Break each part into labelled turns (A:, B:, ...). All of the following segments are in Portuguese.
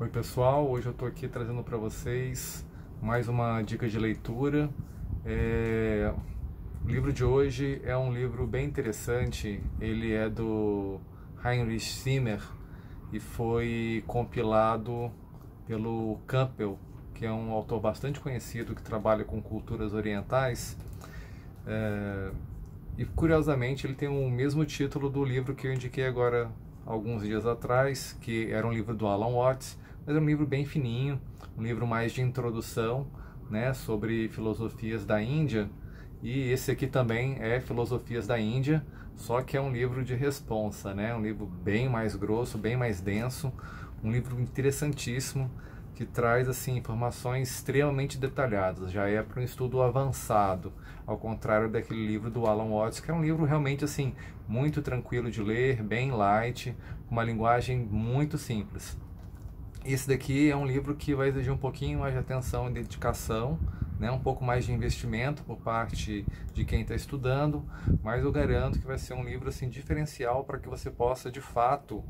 A: Oi pessoal, hoje eu estou aqui trazendo para vocês mais uma dica de leitura. É... O livro de hoje é um livro bem interessante, ele é do Heinrich Zimmer e foi compilado pelo Campbell, que é um autor bastante conhecido que trabalha com culturas orientais. É... E curiosamente ele tem o mesmo título do livro que eu indiquei agora alguns dias atrás, que era um livro do Alan Watts, mas é um livro bem fininho, um livro mais de introdução, né, sobre filosofias da Índia. E esse aqui também é Filosofias da Índia, só que é um livro de responsa, né, um livro bem mais grosso, bem mais denso, um livro interessantíssimo que traz assim informações extremamente detalhadas, já é para um estudo avançado, ao contrário daquele livro do Alan Watts, que é um livro realmente assim muito tranquilo de ler, bem light, com uma linguagem muito simples. Esse daqui é um livro que vai exigir um pouquinho mais de atenção e dedicação, né? um pouco mais de investimento por parte de quem está estudando, mas eu garanto que vai ser um livro assim, diferencial para que você possa de fato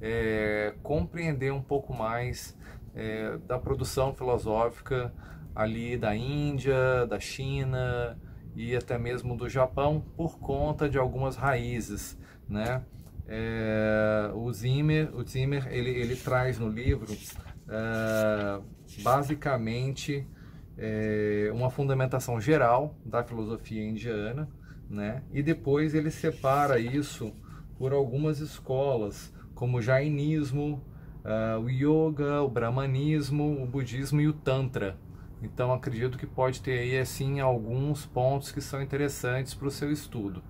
A: é, compreender um pouco mais é, da produção filosófica ali da Índia, da China e até mesmo do Japão por conta de algumas raízes, né? É, o Zimmer, o Zimmer ele, ele traz no livro é, basicamente é, uma fundamentação geral da filosofia indiana, né? E depois ele separa isso por algumas escolas, como o jainismo, uh, o yoga, o brahmanismo, o budismo e o tantra. Então acredito que pode ter aí assim alguns pontos que são interessantes para o seu estudo.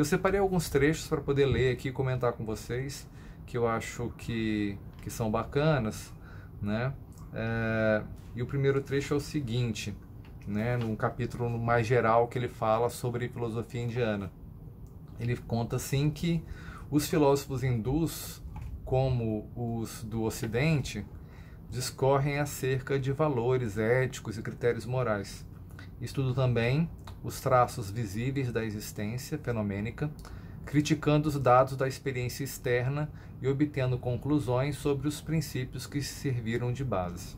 A: Eu separei alguns trechos para poder ler aqui e comentar com vocês, que eu acho que, que são bacanas, né? É, e o primeiro trecho é o seguinte, né, num capítulo mais geral que ele fala sobre filosofia indiana. Ele conta assim que os filósofos hindus, como os do Ocidente, discorrem acerca de valores éticos e critérios morais. Estudo também os traços visíveis da existência fenomênica, criticando os dados da experiência externa e obtendo conclusões sobre os princípios que se serviram de base.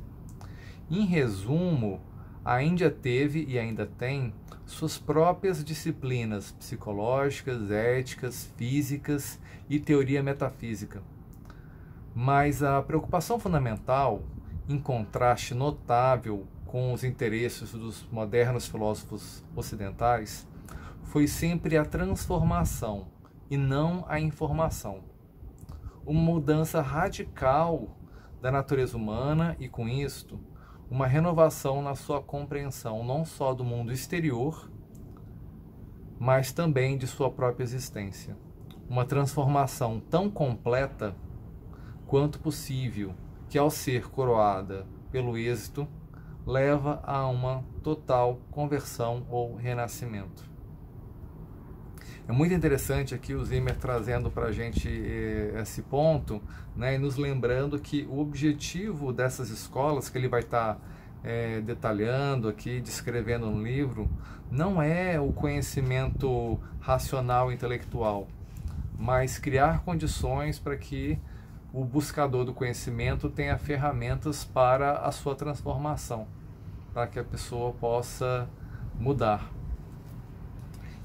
A: Em resumo, a Índia teve e ainda tem suas próprias disciplinas psicológicas, éticas, físicas e teoria metafísica. Mas a preocupação fundamental, em contraste notável com os interesses dos modernos filósofos ocidentais foi sempre a transformação e não a informação. Uma mudança radical da natureza humana e, com isto, uma renovação na sua compreensão não só do mundo exterior, mas também de sua própria existência. Uma transformação tão completa quanto possível, que ao ser coroada pelo êxito, leva a uma total conversão ou renascimento. É muito interessante aqui o Zimmer trazendo para a gente eh, esse ponto, né, e nos lembrando que o objetivo dessas escolas que ele vai estar tá, eh, detalhando aqui, descrevendo no livro, não é o conhecimento racional intelectual, mas criar condições para que o buscador do conhecimento tenha ferramentas para a sua transformação, para que a pessoa possa mudar.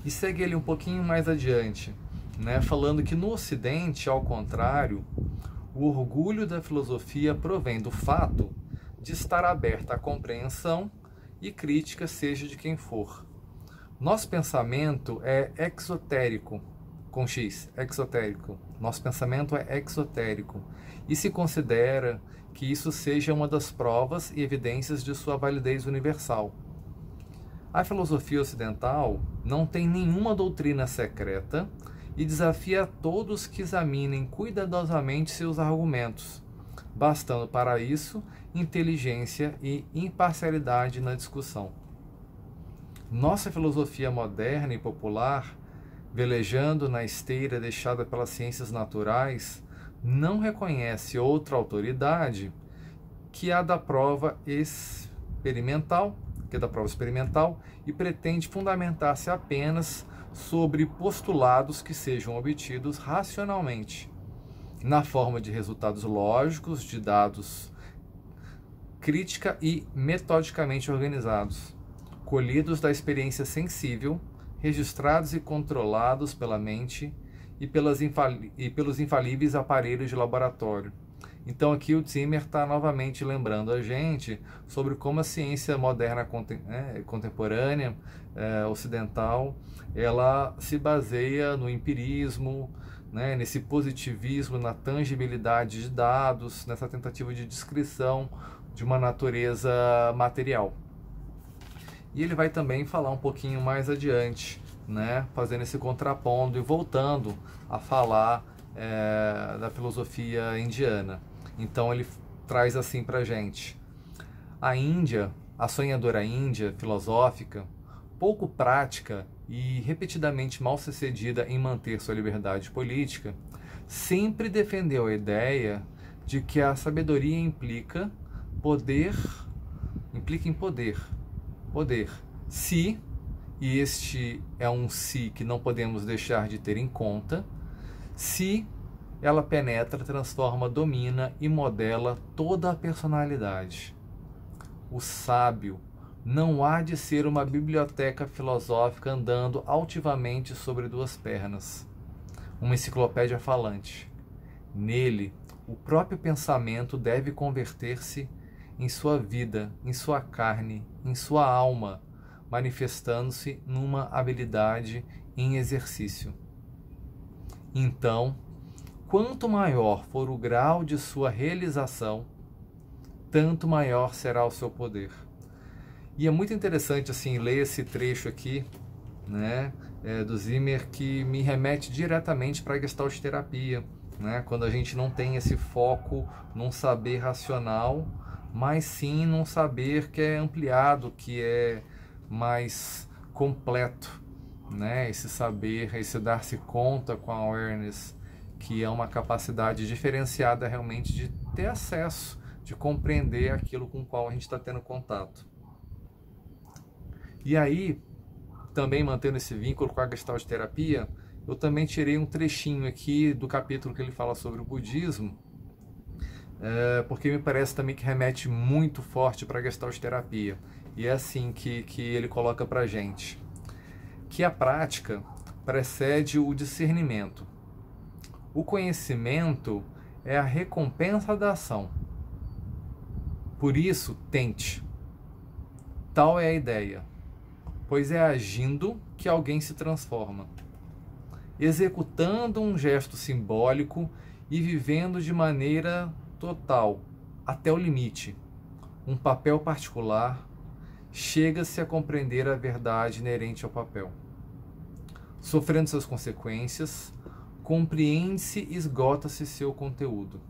A: E segue ele um pouquinho mais adiante, né, falando que no Ocidente, ao contrário, o orgulho da filosofia provém do fato de estar aberta à compreensão e crítica, seja de quem for. Nosso pensamento é exotérico, com X, exotérico. Nosso pensamento é exotérico e se considera que isso seja uma das provas e evidências de sua validez universal. A filosofia ocidental não tem nenhuma doutrina secreta e desafia a todos que examinem cuidadosamente seus argumentos, bastando para isso inteligência e imparcialidade na discussão. Nossa filosofia moderna e popular velejando na esteira deixada pelas ciências naturais, não reconhece outra autoridade que a da prova experimental, que é da prova experimental, e pretende fundamentar-se apenas sobre postulados que sejam obtidos racionalmente, na forma de resultados lógicos de dados crítica e metodicamente organizados, colhidos da experiência sensível, registrados e controlados pela mente e, e pelos infalíveis aparelhos de laboratório. Então aqui o Zimmer está novamente lembrando a gente sobre como a ciência moderna né, contemporânea é, ocidental ela se baseia no empirismo, né, nesse positivismo, na tangibilidade de dados, nessa tentativa de descrição de uma natureza material. E ele vai também falar um pouquinho mais adiante, né, fazendo esse contrapondo e voltando a falar é, da filosofia indiana. Então ele traz assim para gente: a Índia, a sonhadora Índia filosófica, pouco prática e repetidamente mal sucedida em manter sua liberdade política, sempre defendeu a ideia de que a sabedoria implica poder, implica em poder, poder, se, e este é um se que não podemos deixar de ter em conta, se ela penetra, transforma, domina e modela toda a personalidade. O sábio não há de ser uma biblioteca filosófica andando altivamente sobre duas pernas, uma enciclopédia falante. Nele, o próprio pensamento deve converter-se em sua vida, em sua carne, em sua alma, manifestando-se numa habilidade em exercício. Então, quanto maior for o grau de sua realização, tanto maior será o seu poder. E é muito interessante assim ler esse trecho aqui, né, é, do Zimmer que me remete diretamente para a Gestalt terapia, né, quando a gente não tem esse foco num saber racional, mas sim num saber que é ampliado, que é mais completo, né, esse saber, esse dar-se conta com a awareness, que é uma capacidade diferenciada realmente de ter acesso, de compreender aquilo com o qual a gente está tendo contato. E aí, também mantendo esse vínculo com a Gestalt terapia, eu também tirei um trechinho aqui do capítulo que ele fala sobre o budismo, é, porque me parece também que remete muito forte para a Gestalt terapia. E é assim que, que ele coloca para a gente. Que a prática precede o discernimento. O conhecimento é a recompensa da ação. Por isso, tente. Tal é a ideia pois é agindo que alguém se transforma, executando um gesto simbólico e vivendo de maneira total, até o limite, um papel particular, chega-se a compreender a verdade inerente ao papel. Sofrendo suas consequências, compreende-se e esgota-se seu conteúdo.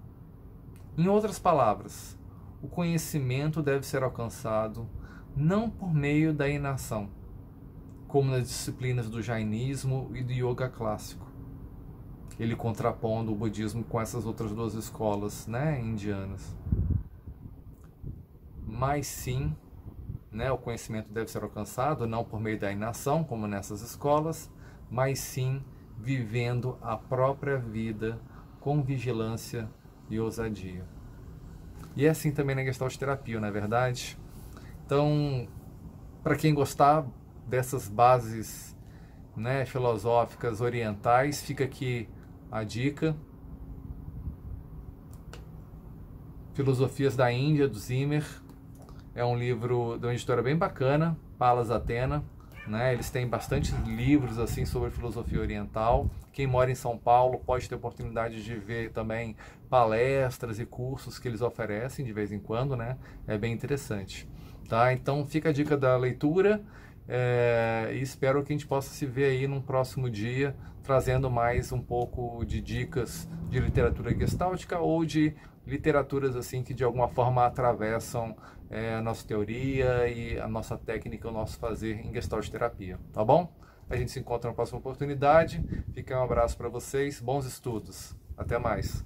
A: Em outras palavras, o conhecimento deve ser alcançado não por meio da inação, como nas disciplinas do jainismo e do yoga clássico. Ele contrapondo o budismo com essas outras duas escolas né, indianas. Mas sim, né, o conhecimento deve ser alcançado não por meio da inação, como nessas escolas, mas sim vivendo a própria vida com vigilância e ousadia. E é assim também na Gestalt terapia, não é verdade? Então, para quem gostar, dessas bases né, filosóficas orientais, fica aqui a dica. Filosofias da Índia, do Zimmer. É um livro de uma editora bem bacana, Palas Atena. Né? Eles têm bastante livros assim sobre filosofia oriental. Quem mora em São Paulo pode ter oportunidade de ver também palestras e cursos que eles oferecem de vez em quando, né? É bem interessante. Tá? Então fica a dica da leitura é, e espero que a gente possa se ver aí num próximo dia, trazendo mais um pouco de dicas de literatura gestáltica ou de literaturas assim que de alguma forma atravessam é, a nossa teoria e a nossa técnica, o nosso fazer em gestalt terapia, tá bom? A gente se encontra na próxima oportunidade. Fica um abraço para vocês, bons estudos. Até mais.